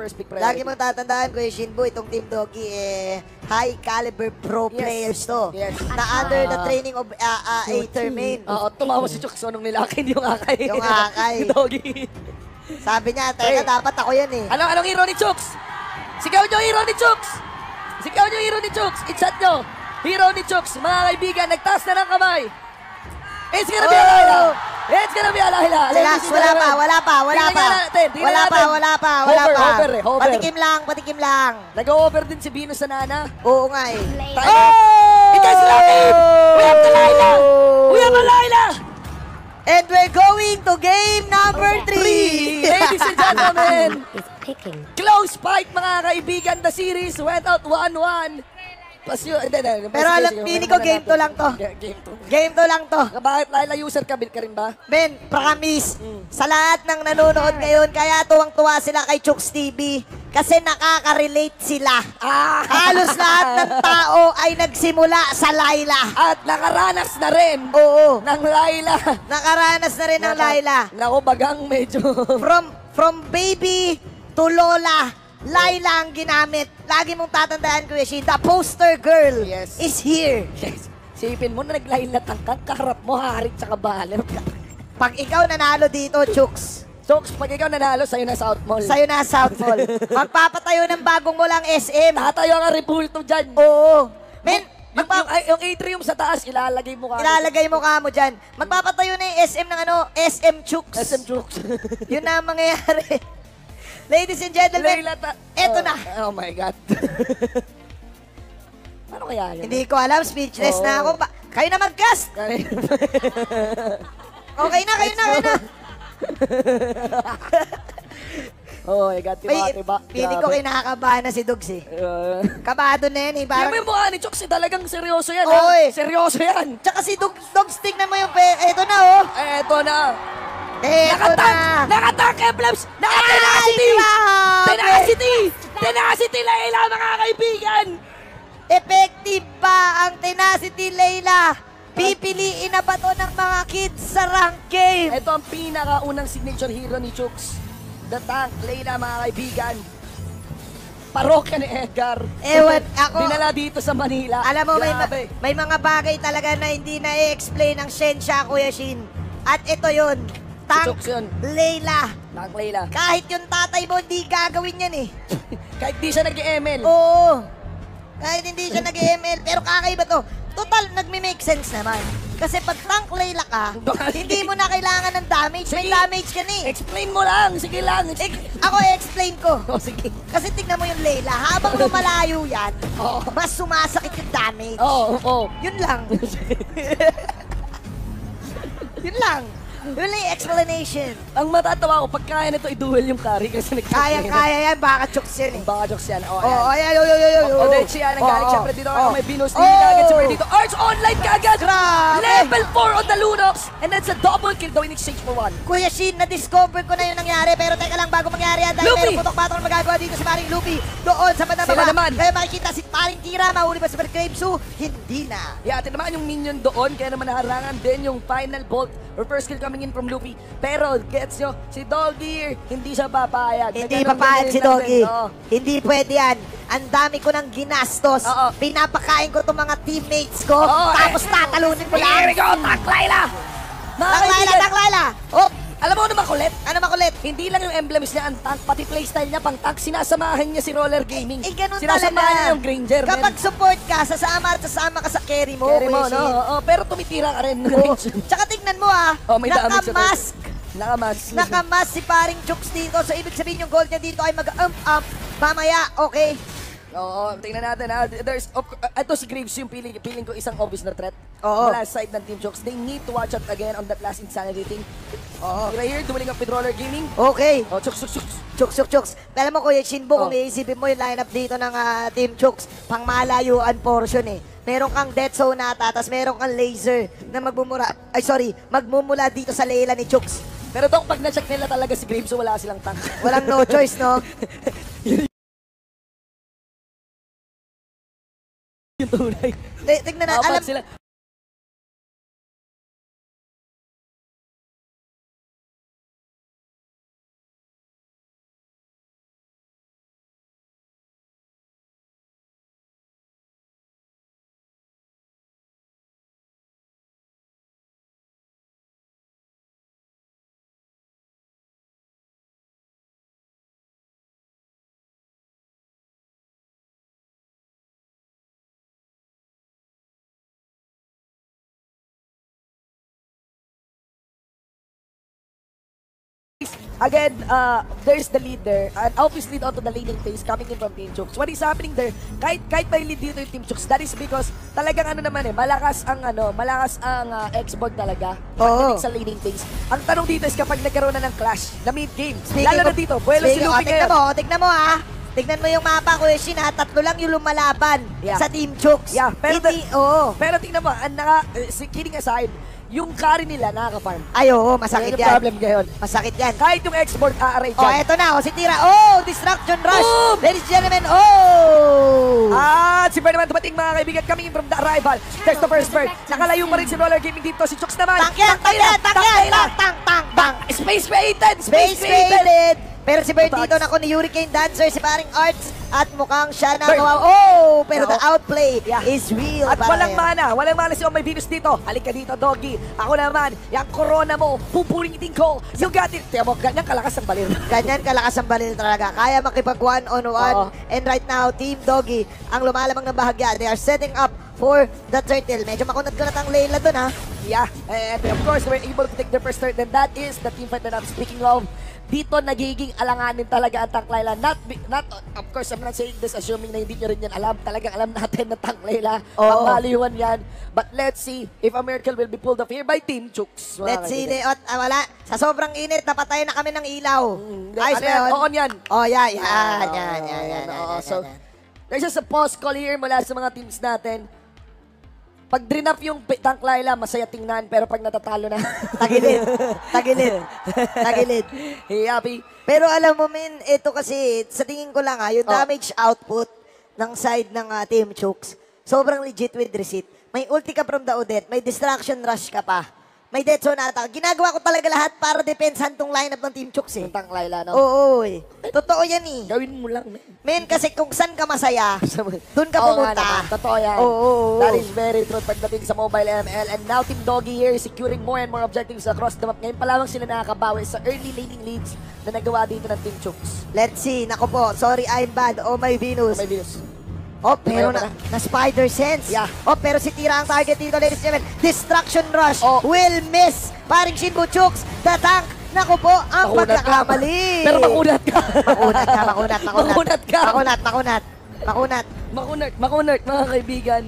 first pick priority. Lagi mong tatandaan, Kuya Shinbu, itong Team Doggy, eh, high caliber pro Yes. players to. Yes. Na under the Ah. training of uh, uh, Aether Main. Oo, tumawa si Chooks. Anong nilakin yung akay? Yung akay. Doggy. Sabi niya, teka, Hey. dapat ako yan eh. Anong, anong hero ni Chooks? Sigaw nyo hero ni Chooks! Sigaw nyo hero ni Chooks! Itchat nyo! Hero ni Chooks! Mga kaibigan, nagtaas na ng kamay! It's gonna be a Oh! Laila! It's gonna be a Laila! Relax, wala pa, wala pa, wala pa. Wala pa, wala pa, wala pa. hover eh, hover. Patikim lang, patikim lang. Nag-over din si Venus sa Nana. Oo nga eh. Tayo. It is lucky! We have the Laila! We have a Laila! And we're going to game number Three! 3. Ladies and gentlemen, close fight mga kaibigan. The series went out 1-1. Pasyo, hindi, hindi. Pero alam, wala ko game to lang to. Ga- Game to. Game to lang to. Bakit Laila user ka, ka rin ba? Ben, promise, Mm. sa lahat ng nanonood ngayon, kaya tuwang-tuwa sila kay Chooks TV kasi nakaka-relate sila. Ah! Halos lahat ng tao ay nagsimula sa Laila. At nakaranas na rin Oo, ng Laila. nakaranas na rin ng Laila. Naku, bagang medyo... From from baby to lola, Laila ang ginamit. Lagi mong tatandaan, Kuya Shin, the poster girl Yes. is here. yes. Sipin mo na naglaila tangkang kaharap mo, harit sa kabaler. Pag ikaw nanalo dito, Chooks, Chokes, pag ikaw nanalo, sa'yo na South Mall. sa'yo na South Mall. Magpapatayo ng bagong mulang SM. Tatayo ang repulto dyan. Oo. Men, Yung, magpa- yung, ay, yung atrium sa taas, ilalagay mo ka. ilalagay mo ka mo dyan. Magpapatayo na yung SM ng ano, SM Chooks. SM Chooks. Yun na ang mangyayari. Ladies and gentlemen, Layla ta- eto oh, na. Oh my God. Paano kaya yun? Hindi ko alam, speechless na Oo. ako. Ba- kayo na mag-cast. Okay na, kayo na, kayo na. oh my God, tiba, Ay, tiba. Feeling ko kinakabahan na si Dugs eh. Uh, Kabado na yan eh. Parang, mo yung mukha ni Chooks, eh, talagang seryoso yan. Oy. ha? Seryoso yan. tsaka si Dug, Dugs, tignan mo yung pe. Eto na oh. Eto na. Eto Nakatank! na. Nakatank, Emblems! Naka-tenacity! grabe! Tenacity! Tenacity, Layla, mga kaibigan! Effective pa ang tenacity, Layla. Pipiliin na ba to ng mga kids sa rank game? Ito ang pinakaunang signature hero ni Chooks. The Tank, Layla, mga kaibigan. Parokya ni Edgar. Ewan, ako- Dinala dito sa Manila. Alam mo, may, ma- may mga bagay talaga na hindi na i-explain ng Shensha, Kuya Shin. At ito yun, Tank yun. Layla. Tank, Layla. Kahit yung tatay mo, hindi gagawin yan eh. Kahit di siya nag-ML. Oo. Kahit hindi siya nag-ML, pero kakaiba to. Total, nagme-make sense naman. Kasi pag tank Layla ka, hindi mo na kailangan ng damage. May Sige. damage ka na eh. Explain mo lang. Sige lang. Ako explain ko. oh, sige. Kasi tignan mo yung Layla, habang lumalayo yan, Oo. mas sumasakit yung damage. Oo, oo. Yun lang. Yun lang. Yun lang yung explanation. Ang matatawa ko, pag kaya nito i-duel yung carry kasi nag Kaya-kaya yan, baka chokes yan eh. Baka jokes yan. Oh, Oo, oh, ayan. ayan, yo, yo, yo, yo. O, dahil siya nang galing Oo, syempre dito ako may Venus Oh. Lily Nuggets super dito. Arts online kagad! Grabe! Level 4 on the Lunox! And that's a double kill daw in exchange for one. Kuya Shin, na-discover ko na yung nangyari. Pero teka lang, bago mangyari yan, dahil Luffy! merong putok batang magagawa dito si Paring Luffy. Doon sa bandang Sila baba. naman. Kaya makikita si Paring Tira, mahuli ba si Paring Gravesu? Hindi na. Yeah, tinamaan yung minion doon, kaya naman naharangan din yung final bolt or first kill coming in from Luffy. Pero, gets nyo, si Doggy, hindi siya papayag. Hindi papayag si Doggy. Oo. Hindi pwede yan. Ang dami ko ng ginastos. Oo. Pinapakain ko itong mga teammates ko. Oo, tapos eh. tatalunin ko lang. Here we go, Tank Laila! Mga Taklayla, kaibigan, taklayla. Oh, alam mo ano makulit? ano makulit? Hindi lang yung emblems niya ang tank, pati playstyle niya pang tank, sinasamahan niya si Roller Gaming. Eh, ganun Sinasamahan talaga. niya yung Granger. Kapag men. support ka, sasama at sasama ka sa carry mo. Carry mo, no? Oo, pero tumitira ka rin. Oo. Tsaka tignan mo ah, Oh, may nakamask. Nakamas. Nakamas si paring Chooks dito. So, ibig sabihin yung gold niya dito ay mag-ump-up. Mamaya, okay. Oo, tingnan natin ha. There's, of, uh, ito si Graves yung feeling, feeling ko isang obvious na threat. Oo. Mula side ng Team Chokes. They need to watch out again on that last insanity thing. Oo. Right here, dueling up with Roller Gaming. Okay. Oh, Chokes, Chokes, Chokes. Chooks, Chooks, Chooks. Alam mo, Kuya Shinbo, kung Oh. iisipin mo yung lineup dito ng ah, Team Chooks, pang malayuan portion eh. Meron kang death zone nata, tapos meron kang laser na magmumura, ay sorry, magmumula dito sa Layla ni Chooks. Pero Dok, pag na-check nila talaga si Graves, so wala silang tank. Walang no choice, no? yung tunay. Tignan na, alam, sila. Again, uh, there's the lead there. And obviously, onto the leading phase coming in from Team Chooks. What is happening there, kahit, kahit may lead dito yung Team Chooks, that is because talagang ano naman eh, malakas ang ano, malakas ang uh, Xbox talaga. Oo. Sa leading phase. Ang tanong dito is kapag nagkaroon na ng clash, na mid-game, Speaking lalo na dito, Buelo si Luffy oh, tignan ngayon. mo, tignan mo ha. Tignan mo yung mapa ko Shin ha. Tatlo lang yung lumalaban Yeah. sa Team Chooks. Yeah, pero Hindi, oo. Pero tingnan mo, ang naka, si kidding aside, yung carry nila nakaka-farm. Ay, oo, masakit Yan problem ngayon. Masakit yan. Kahit yung export aaray Oh, dyan. eto na. Oh, si Tira. Oh, Distraction Rush. Boom! Ladies and gentlemen, oh! At si Ferdinand dumating mga kaibigan coming in from the arrival. There's the first bird. Nakalayo pa rin si Roller Gaming dito. Si Chooks naman. Tank yan, tank yan, tank yan. Tank, tank, tank, tank. Space created! Space created. Pero si Bird dito nako ni Hurricane Dancer, si paring Arts, at mukhang siya na kawawa. Oh, pero the Nako. outplay Yeah. is real. At walang ngayon. mana, walang mana si Oh May Venus dito. Halika dito, doggy. Ako naman, yung corona mo, pupuritin ko. You got it. Tiyan mo, ganyan kalakas ang balir. Ganyan kalakas ang balil talaga. Kaya makipag one on one. Oo. And right now, Team Doggy, ang lumalamang ng bahagya. They are setting up for the turtle. Medyo makunat-kunat ang Layla dun ha. Yeah, and of course, we're able to take the first turn. And that is the team fight that I'm speaking of. Dito nagiging alanganin talaga ang Tank Layla. Not, be- not, of course, I'm not saying this assuming na hindi nyo rin yan alam. Talagang alam natin na Tank Layla. Oo. Pambaliwan yan. But let's see if a miracle will be pulled off here by Team Chooks. mga Let's see. kaibigan. Leot, ah, wala. Sa sobrang init, napatay na kami ng ilaw. Mm, Ayos ano ba yan? yun? On yan. Oh, yeah, yan, Ah, yan, yan, yan, yan, oo. yan, So, yan, yan. there's just a pause call here mula sa mga teams natin. Pag drain up yung Tank Layla, masaya tingnan. Pero pag natatalo na, Tagilid. Tagilid. Tagilid. hey, happy. Pero alam mo, men, ito kasi, sa tingin ko lang ha, yung Oh. damage output ng side ng ah, Team Chooks, sobrang legit with receipt. May ulti ka from the Odette, may distraction rush ka pa, may dead zone attack. Ginagawa ko talaga lahat para depensahan tong lineup ng Team Chooks eh. Yung Tank Layla, no? Oo, eh. Totoo yan eh. Gawin mo lang, man. Men, kasi kung saan ka masaya, doon ka Oo nga pumunta. naman, Totoo yan. Oo, oo, oo. That is very true pagdating sa mobile ML. And now Team Doggy here is securing more and more objectives across the map. Ngayon pa lamang sila nakakabawi sa early laning leads na nagawa dito ng Team Chooks. Let's see. Nako po, sorry I'm bad. Oh my Venus. May Venus. Oh, pero na, na. spider sense. Yeah. Oh, pero si Tira ang target dito, ladies and gentlemen. Distraction rush Oh. will miss. Paring Shinbu Chooks, the tank. Naku po, ang Makunat ka. pagkakamali. Pero makunat ka. Makunat ka, makunat, makunat. Makunat ka. Makunat, makunat. Makunat. Makunert, makunert, mga kaibigan.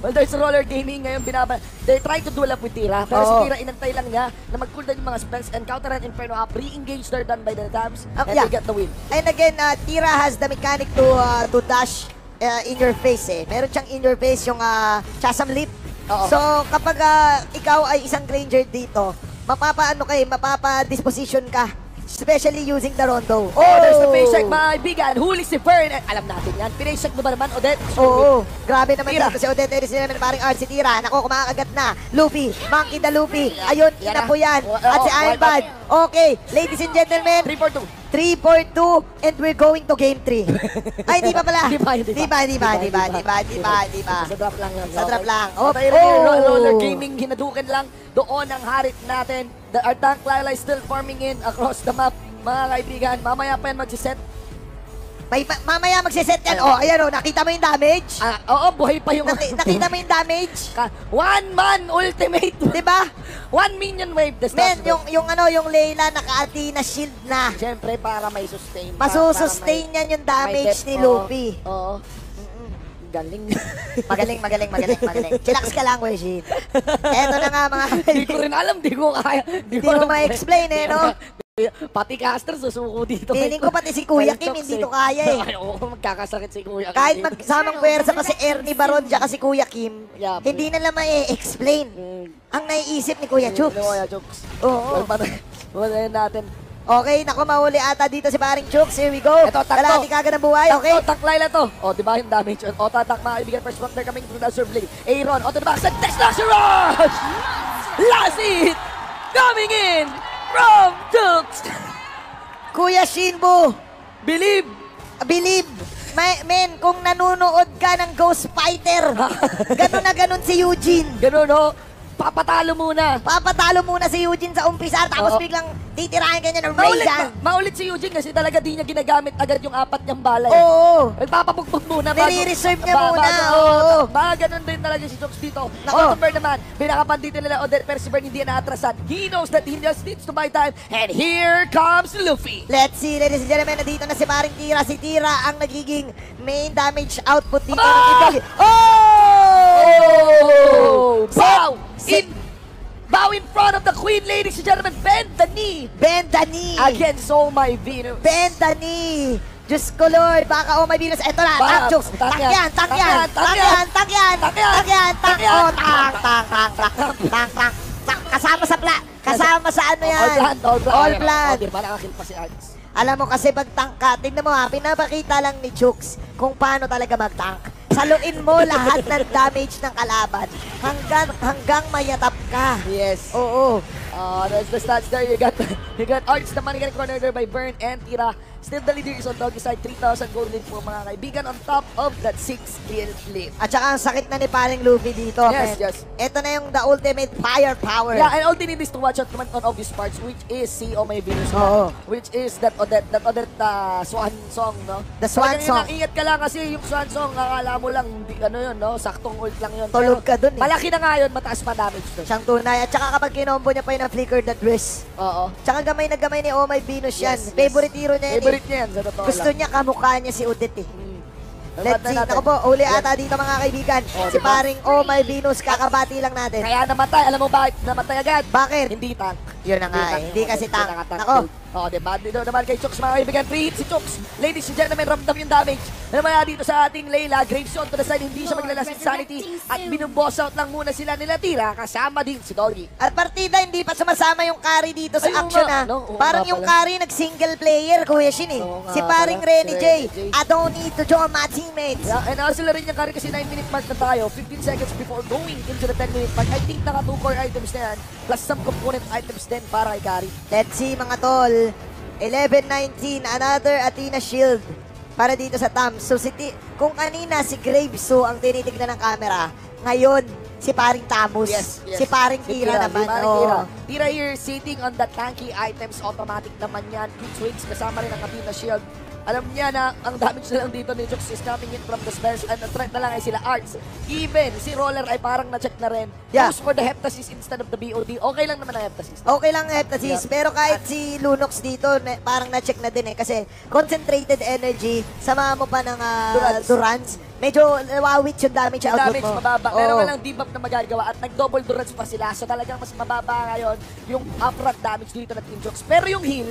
Well, there's roller gaming ngayon binaba. They're trying to duel up with Tira. Pero si Oo. Tira, inantay lang niya na mag-cooldown yung mga spells and counter and Inferno up. Re-engage they're done by the tabs. Ah, and yeah. they get the win. And again, uh, Tira has the mechanic to uh, to dash uh, in your face eh. Meron siyang in your face yung uh, Chasm Leap. Oo. So, kapag uh, ikaw ay isang Granger dito, mapapaano kay, mapapa-disposition ka. Especially using the Rondo. Oh, there's the face check, mga kaibigan. Huli si Fern. Alam natin yan. Pinase check mo ba naman, Odette? Oo, grabe naman Tira. dito si Odette Edis naman parang RC Tira. Nako, kumakagat na. Luffy, Monkey the Luffy. Ayun, ina na. po yan. Oh, At si oh, Iron wipe Bad. Okay, ladies and gentlemen, 3 for 2. 3 for 2 and we're going to game 3. Ay, di pa pala. Di ba, di ba? Di ba, di ba, di ba, di ba, di ba. Sa drop lang yan. Sa drop lang. Oh, Oh, oh. roller gaming. Hinadukin lang. Doon ang harit natin. The, our tank Lila is still forming in across the map. Mga kaibigan, mamaya pa yan magsiset. May, ma- mamaya magsiset yan. Oh, ayan oh, nakita mo yung damage? Ah, oo, buhay pa yung... Naki- nakita mo yung damage? Ka- One man ultimate. Di ba? One minion wave. Men, yung, yung ano, yung Layla naka na shield na. Siyempre, para may sustain. Masusustain yan yung damage ni Oo. Luffy. Oo. Galing. Magaling, magaling, magaling, magaling. Chillax ka lang, Wejin. Eto na nga mga Hindi ko rin alam, di ko kaya. Di Hindi mo ma-explain eh, no? Pati caster susuko dito. Feeling ko pati si Kuya Kim hindi to kaya eh. Ay, oo, magkakasakit si Kuya Kim. Kahit magsamang pwersa pa si Ernie Baron tsaka si Kuya Kim, Yeah, hindi nila ma-explain Mm. ang naiisip ni Kuya. Ano Kuya Chooks? Oo. Well, patay. Wala natin. Okay, naku, mahuli ata dito si paring Chups. Here we go. Eto, takbo. Kalahati kagad ng buhay, okay? Okay. Taklay na to. O, di ba yung damage? O, tatak mga kaibigan. First they're coming through the serve blade. Aaron, onto the back. Sa Rush! Last hit! Coming in from Chooks! Kuya Shinbu, Believe! believe, may, men, kung nanonood ka ng Ghost Fighter, ganun na ganun si Eugene. Ganun, no? Papatalo muna. Papatalo muna si Eugene sa umpisa tapos Oo. biglang titirahin kanya ng Maulit, Raygan. ma- maulit si Eugene kasi talaga di niya ginagamit agad yung apat niyang bala. eh. Oo. Nagpapapugpog muna. Nire-reserve niya ba- muna, bago- oo. oo. Baka ganun din talaga si Chokes dito. Nako. October naman, pinakapan dito nila Odette Bern hindi na atrasan. He knows that he just needs to buy time. And here comes Luffy. Let's see, ladies and gentlemen, nandito na si Maring Tira. Si Tira ang nagiging main damage output dito. Aba! ng Italy. Oh! Bow! Si- In, bow in front of the Queen, ladies and gentlemen. Bend the knee Bend the knee. against Oh My Venus. Bend the knee. Diyos ko Lord, baka oh my Venus. Eto na, tank jokes. Tank yan, tank yan, tank yan, tank yan, tank yan, tank yan. Oh. Kasama sa pla, kasama sa ano yan? All plan, all plan. All plan. Si Arts? Alam mo kasi pag tank ka, tingnan mo ha, pinapakita lang ni Chooks kung paano talaga mag-tank. Saluin mo lahat ng damage ng kalaban hanggang hanggang mayatap ka. Yes. Oo. Uh, that's the stats there. You got you got Arts naman getting cornered there by Burn and Tira. Still the leader is on doggy side. 3,000 gold lead po mga kaibigan on top of that 6 kill lead. At saka ang sakit na ni paring Luffy dito. Yes, yes. Ito na yung the ultimate firepower. Yeah, and all they need is to watch out naman on obvious parts, which is si Oh My Venus, Oo. which is that Odette, that Odette uh, Swan song, no? The Swan Talagang song. ingat ka lang kasi yung Swan song, akala mo lang, di, ano yun, no? Saktong ult lang yun. Tulog ka dun eh. Malaki na nga yun, mataas pa damage dun. Siyang tunay. At saka kapag kinombo niya pa yun ang flicker the dress. Oo. Tsaka gamay na gamay ni Oh My Venus yan. Yes, yes. Favorite hero niya yan. Favorite eh. niya yan, sa totoo Gusto lang. niya kamukha niya si Odette eh. Mm. Let's see. Ako po, uli ata dito mga kaibigan. Oh, si diba? paring Oh My Venus, kakabati lang natin. Kaya namatay, alam mo bakit namatay agad? Bakit? Hindi tank. Yun na nga eh. Hindi kasi tank. Nako. Oo, diba? Dito naman kay Chooks, mga kaibigan. Free hit si Chooks. Ladies and gentlemen, ramdam yung damage. Naman dito sa ating Layla. Gravestone to the side, hindi siya maglalas insanity. At binuboss out lang muna sila nila tira. Kasama din si Doggy. At partida, hindi pa sumasama yung carry dito sa Ay, action nga. ha. No, Parang yung carry nag-single player, Kuya Shin eh. Oo nga Si paring pala. Renny Si J. I don't need to join my teammates. Yeah, and sila rin yung carry kasi 9 minute mark na tayo. 15 seconds before going into the 10 minute mark. I think naka 2 core items na yan. Plus some component items din para kay carry. Let's see mga tol. 11-19, another Athena Shield para dito sa Tams. So si kung kanina si Graveso ang tinitignan ng camera, ngayon si paring Tamus. Si paring Si Tira, naman. Si paring oo. Tira. Tira here sitting on the tanky items. Automatic naman yan. Quick swings kasama rin ang Athena Shield. Alam niya na ang damage na lang dito ni Jux is coming in from the spells and the threat na lang ay sila Arts. Even si Roller ay parang na-check na rin. Yeah. Goes for the Heptasis instead of the BOD. Okay lang naman ang Heptasis. Okay lang Heptasis, Yeah. pero kahit si Lunox dito, na- parang na-check na din eh. Kasi concentrated energy, sama mo pa ng ah, Durance. Durance, medyo nawawit yung damage Yung output damage mo. mababa. Oo. Meron ka lang debuff na magagawa at nag-double durance pa sila. So talagang mas mababa ngayon yung upfront damage dito ng Team Jokes. Pero yung heal,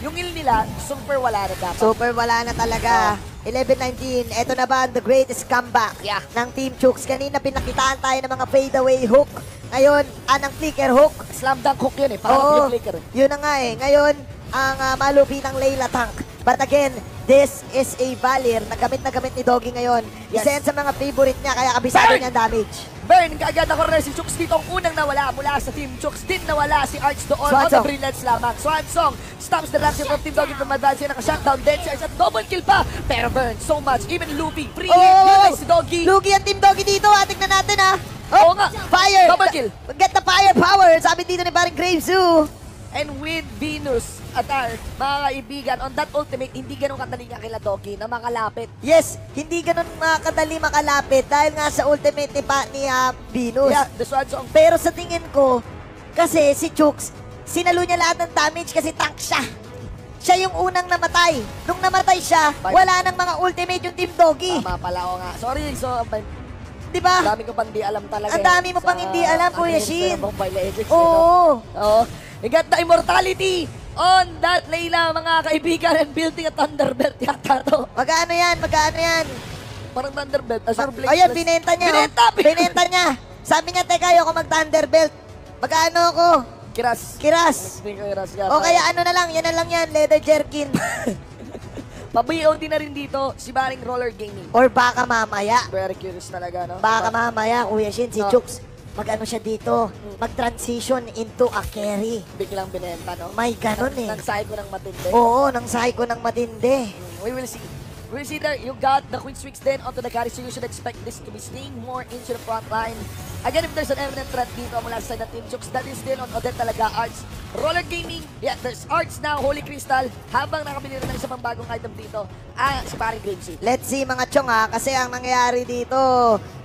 yung heal nila, super wala na dapat. Super wala na talaga. 11-19, eto na ba the greatest comeback Yeah. ng Team Chooks? Kanina pinakitaan tayo ng mga fadeaway hook. Ngayon, anang flicker hook. Slam dunk hook yun eh. Parang Oo, flicker. yun na nga eh. Ngayon, ang uh, malupitang Layla tank. But again, this is a Valir na gamit na gamit ni Doggy ngayon. Yes. Isa yan sa mga favorite niya, kaya kabisado niya damage. Burn, kaagad ako rin si Chooks dito. Ang unang nawala mula sa Team Chooks. Din nawala si Arch doon. On the brilliance lamang. Swan Song stops the Ramsey from Team Doggy from advance. Naka-shutdown. Dead Charge at double kill pa. Pero Burn, so much. Even Luffy, free hit. Yun ay si Doggy. Lugi ang Team Doggy dito. Ah, tignan natin ah. Oo nga. Fire! Double kill. Get the fire power! Sabi dito ni Paring Grave Zoo. And with Venus Atar, mga kaibigan, on that ultimate, hindi ganun kadali nga kila Doggy na makalapit. Yes, hindi ganun makadali makalapit dahil nga sa ultimate ni, pa, ni ah, Venus. Yeah, the Swan Song. Pero sa tingin ko, kasi si Chooks, sinalo niya lahat ng damage kasi tank siya. Siya yung unang namatay. Nung namatay siya, Bye. wala nang mga ultimate yung Team Doggy. Tama pala ako nga. Sorry, so, ang Di ba? dami ko pang di alam talaga. Ang eh. dami mo pang hindi alam, Kuya Shin. Oo. Oo. We got the immortality on that Layla, mga kaibigan, and building a Thunderbelt yata to. Magkano yan? Magkano yan? Parang Thunderbelt. Azure Blade. Plus- binenta niya. oh. Binenta! Binenta niya. Sabi niya, teka, ayoko mag-Thunderбelt. Magkano ako? Kiras. Kiras. Ko kiras yata. O kaya ano na lang, yan na lang yan, leather jerkin. Pa-BOD na rin dito, si Baring Roller Gaming. Or baka mamaya, Very curious talaga, no? baka mamaya, Kuya Shin, si Oh. Chooks, mag-ano siya dito, mag-transition into a carry. Biglang binenta, no? May ganon eh. Nang sahay ko ng matindi. Oo, nang sahay ko ng matindi. We will see. We see there, you got the Queen Streaks then onto the carry, so you should expect this to be staying more into the front line. Again, if there's an evident threat dito mula sa side ng Team Chooks, that is still on Odette talaga, Arts. Roller Gaming, yeah, there's Arts now, Holy Crystal, habang nakabili rin ng isa pang bagong item dito, ah, si paring Grimsy. Let's see mga chong ha, kasi ang nangyayari dito,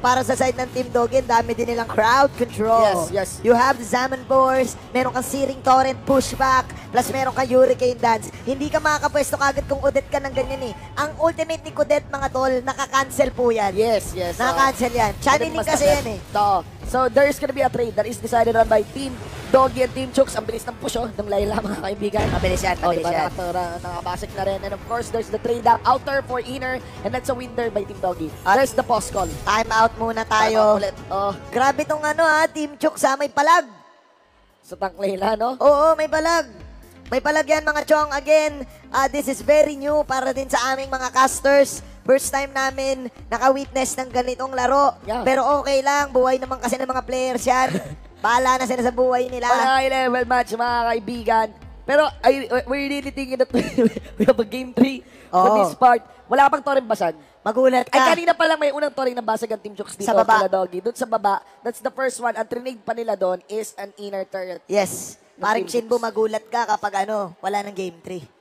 para sa side ng Team Dogin, dami din nilang crowd control. Yes, yes. You have the Zaman Boars, meron kang Searing Torrent pushback, plus meron kang Hurricane Dance. Hindi ka makakapwesto kagad kung Odette ka ng ganyan eh. Ang ultimate ni Odette mga tol, nakaka-cancel po yan. Yes, yes. Nakaka-cancel yan. Channeling kasi yan eh. Oo. So, there's gonna be a trade that is decided on by Team Doggy and Team Chooks. Ang bilis ng push, oh, ng Layla, mga kaibigan. Mabilis yan, Oh, mabilis diba, yan. Nakatura, nakabasik na rin. And of course, there's the trade up outer for inner, and that's a winner by Team Doggy. At- There's the post call. Time out muna Time out tayo. Ulit. Oh, Grabe tong ano ha, Team Chooks ha, may palag. sa tank Layla, no? Oo, may palag. May palag yan mga chong. Again, ah, this is very new para din sa aming mga casters. First time namin naka-witness ng ganitong laro. Yeah. Pero okay lang, buhay naman kasi ng mga players yan. Bahala na sila sa buhay nila. High level match, mga kaibigan. Pero, I, we're really thinking that we have a game 3 for Oo. this part. Wala pang Torrent Basag. Magulat Ay, ka. kanina pa lang may unang touring ng basag ang Team Chooks dito. Sa baba. Doon sa baba, that's the first one. Ang trinade pa nila doon is an inner turret. Yes. Ng Paring Chooks. magulat ka kapag ano, wala ng game 3.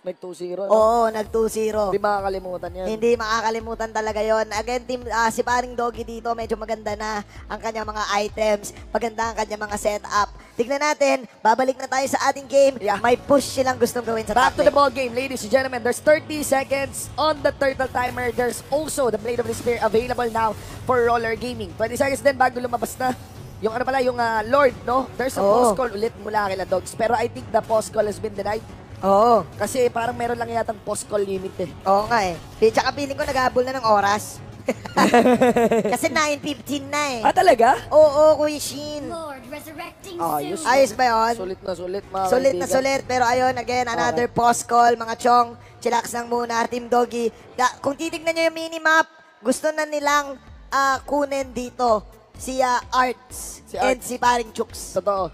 May 2-0. no? Oo, nag-2-0. Hindi makakalimutan yan. Hindi makakalimutan talaga yon. Again, team, ah, si paring Doggy dito, medyo maganda na ang kanyang mga items, maganda ang kanyang mga setup. Tignan natin, babalik na tayo sa ating game. Yeah. May push silang gustong gawin sa Back to the lane. ball game, ladies and gentlemen. There's 30 seconds on the turtle timer. There's also the Blade of the Spear available now for Roller Gaming. 20 seconds din bago lumabas na. Yung ano pala, yung ah, Lord, no? There's a Oo. post call ulit mula kila Dogs. Pero I think the post call has been denied. Oo. Kasi parang meron lang yatang post call limit eh. Oo nga eh. Di, tsaka feeling ko naghabol na ng oras. Kasi 9.15 na eh. Ah, talaga? Oo, Kuya Shin. Lord resurrecting Ayos. soon. Ayos ba yun? Sulit na sulit, mga Sulit na kaibigan. sulit, pero ayun, again, another post call, mga chong, chillax lang muna, Team Doggy. Da, kung titignan nyo yung minimap, gusto na nilang ah, kunin dito si ah, Arts Si and Arts. si Paring Chooks. Totoo.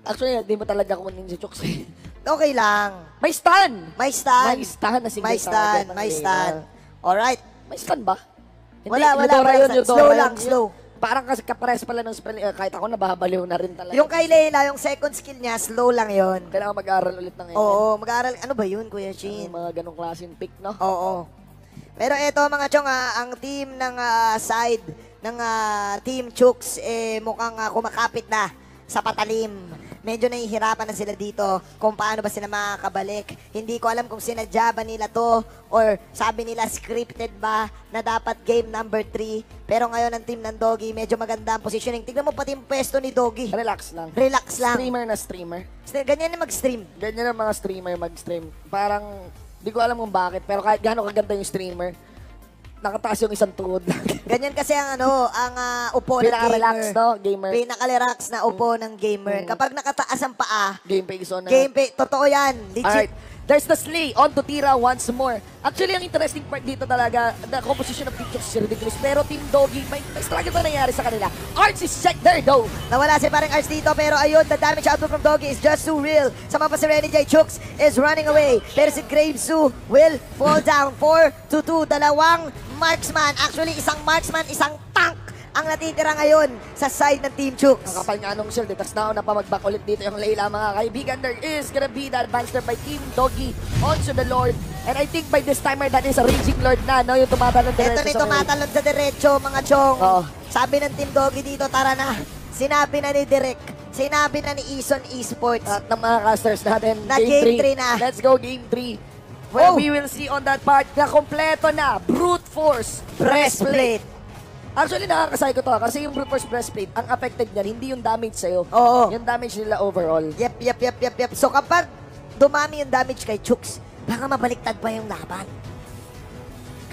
Actually, hindi mo talaga kunin si Chooks. eh. Okay lang. May stun! May stand. May stun na si May stand, may stand. Alright. May stun ba? Wala, wala, Eudora wala yun. Eudora Slow yun. lang, slow. Parang kasi kapares pala ng spell. eh, kahit ako nababaliw na rin talaga. Yung kay Leila, yung second skill niya, slow lang yon. Kailangan mag-aral ulit ng Oo, mag-aaral. Ano ba yun, Kuya Yung Shin? mga ganong klaseng pick, no? Oo. Pero eto mga chong, ah, ang team ng ah, side ng ah, Team Chooks eh mukhang ah, kumakapit na sa patalim. Medyo nahihirapan na sila dito kung paano ba sila makakabalik. Hindi ko alam kung sinadya ba nila to or sabi nila scripted ba na dapat game number 3. Pero ngayon ang team ng Doggy, medyo maganda ang positioning. Tignan mo pati yung pwesto ni Doggy. Relax lang. Relax lang. Streamer na streamer. Ganyan na mag-stream. Ganyan ang mga streamer mag-stream. Parang, di ko alam kung bakit, pero kahit gaano kaganda yung streamer, nakataas yung isang tuhod lang. Ganyan kasi ang ano, ang ah, upo ng Pinaka-relax, gamer. no? Gamer. Pinaka-relax na upo ng gamer. Kapag nakataas ang paa, Game face on na. game pay, totoo yan. Legit. Alright. There's the Slay on to Tira once more. Actually, ang interesting part dito talaga, the composition of Chooks is ridiculous. Pero Team Doggy, may, may struggle pa nangyari sa kanila. Arts is checked there though. Nawala si parang Arts dito, pero ayun, the damage output from Doggy is just too real. Sama pa si Renny J. Chooks is running away. Pero si Gravesu will fall down. 4 to 2, dalawang marksman. Actually, isang marksman, isang tank ang natitira ngayon sa side ng Team Ang Chooks. kapal nga nung shield. Tapos nauna pa mag-back ulit dito yung Layla, mga kaibigan. There is gonna be the advance there by Team Doggy onto the Lord. And I think by this timer, that is a Raging Lord na, no? Yung tumatalon Ito diretso ni sa tumatalon sa diretso, mga chong. Oo. Sabi ng Team Doggy dito, tara na. Sinabi na ni Direk. Sinabi na ni Ison Esports. At ng mga casters natin, Na game three na. Let's go, game 3. Where Oh. we will see on that part na kompleto na brute force breastplate. Actually, nakakasay ko to ah, kasi yung brute force breastplate, ang affected niyan, hindi yung damage sa'yo. Oo. Yung damage nila overall. Yep, yep, yep, yep, yep. So kapag dumami yung damage kay Chooks, baka mabaliktad pa yung laban.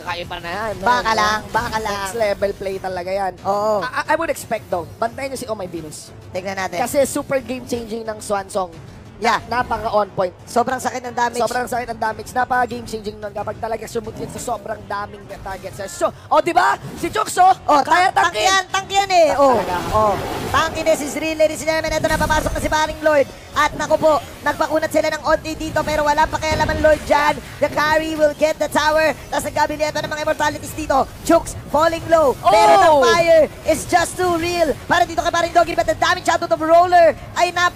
Kakaiba na yan. no? Baka lang, baka lang. Next level play talaga yan. Oo. I, I would expect though, bantayan niyo si Oh My Venus. Tignan natin. Kasi super game changing ng Swan Song. Yeah. napaka-on point. Sobrang sakit ng damage. Sobrang sakit ang damage. Napaka-game changing nun kapag talaga sumut yun sa sobrang daming targets. So, o di ba? Si Chokso, Oh, kaya tangkin. yan, tank yan eh. Oh, oh. Tankiness is real, ladies and gentlemen. Ito na, papasok na si paring Lord. At naku po, nagpakunat sila ng onti dito pero wala pa kaya laman Lord dyan. The carry will get the tower. Tapos nagkabili ito ng mga immortalities dito. Chooks falling low. Pero Oh! the fire is just too real. Para dito kay paring Doggy, but the damage out of the roller ay nap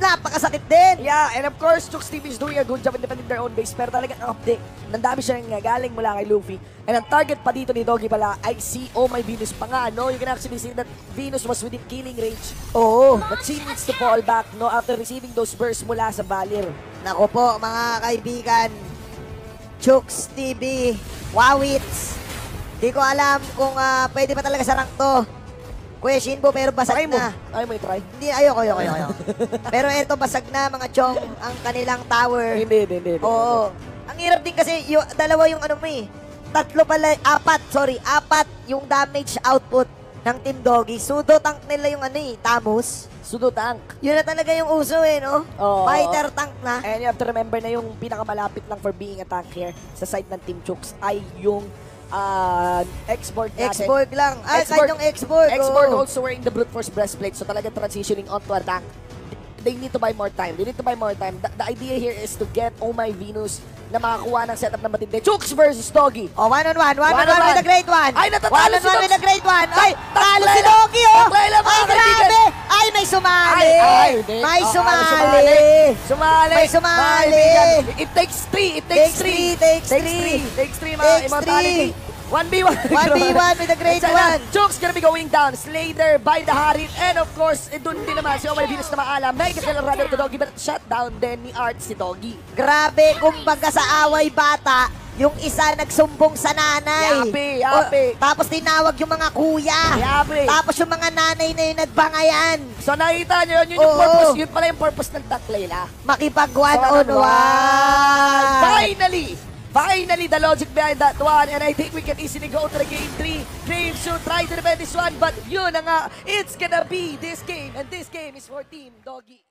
napakasakit din. Yeah, and of course, Chooks team is doing a good job in defending their own base. Pero talagang ang update, nandami siya nga galing mula kay Luffy. And ang target pa dito ni Doggy pala ay si Oh My Venus pa nga, no? You can actually see that Venus was within killing range. Oo. But she needs to fall back, no? After receiving those bursts mula sa Valir. Nako po, mga kaibigan. Chooks TV, Wawits. Di ko alam kung ah, pwede pa talaga sa rank to. Kuya Shinbo, pero basag Try mo. na. Try mo i-try. Hindi, ayoko, ayoko, ayoko. ayoko. pero eto, basag na mga chong ang kanilang tower. Hindi, hindi, hindi. Oo. Ang hirap din kasi, yung, dalawa yung ano mo eh. Tatlo pala, apat, sorry, apat yung damage output ng Team Doggy. Sudo tank nila yung ano eh, Tamus. Sudo tank. Yun na talaga yung uso eh, no? Oo. Fighter tank na. And you have to remember na yung pinakamalapit lang for being a tank here sa side ng Team Chooks ay yung uh, export natin. Export lang. Ay, Export. kahit yung export. Export oo. also wearing the brute force breastplate. So talaga transitioning onto a tank. They need to buy more time. They need to buy more time. The, the idea here is to get Oh My Venus na makakuha ng setup na matindi. Chooks versus Doggy. Oh, one on one. One, One on on one one. with the great one. Ay, natatalo One on si one with the great one. Ay, talo si Loki, oh. Ay, kaibigan. grabe. Ay, may sumali. Ay, ay, hindi. May Oh, sumali. Sumali. May sumali. It takes three. It takes, Takes three, takes three. Takes three, mga Takes immortality. 1v1. 1v1 with the great one. Chooks gonna be going down. Slater by the Harit. And of course, eh, dun din naman si Omar Venus na maalam. Mega kill rather to Doggy. But shutdown din ni Art si Doggy. Grabe, kumbaga sa away bata, yung isa nagsumbong sa nanay. Yapi, yapi. O, tapos tinawag yung mga kuya. Yapi. Tapos yung mga nanay na yung nagbangayan. So nakita nyo yun, yun yung Oo. purpose. Yun pala yung purpose ng Taklayla. Makipag one on on one. one. Finally! Finally, the logic behind that one. And I think we can easily go to the game 3. Grave should try to defend this one. But yun na nga, it's gonna be this game. And this game is for Team Doggy.